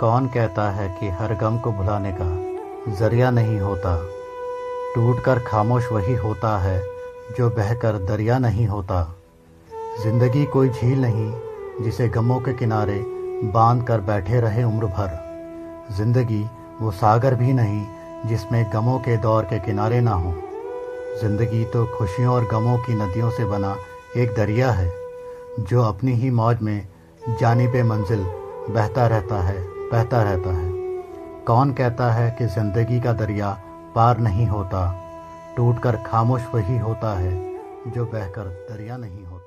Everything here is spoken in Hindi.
कौन कहता है कि हर गम को भुलाने का ज़रिया नहीं होता? टूट कर खामोश वही होता है जो बहकर दरिया नहीं होता। ज़िंदगी कोई झील नहीं जिसे गमों के किनारे बाँध कर बैठे रहे उम्र भर। ज़िंदगी वो सागर भी नहीं जिसमें गमों के दौर के किनारे ना हो। ज़िंदगी तो खुशियों और गमों की नदियों से बना एक दरिया है, जो अपनी ही मौज में जानी पे मंजिल बहता रहता है। बहता रहता है, कौन कहता है कि ज़िंदगी का दरिया पार नहीं होता? टूटकर खामोश वही होता है जो बहकर दरिया नहीं होता।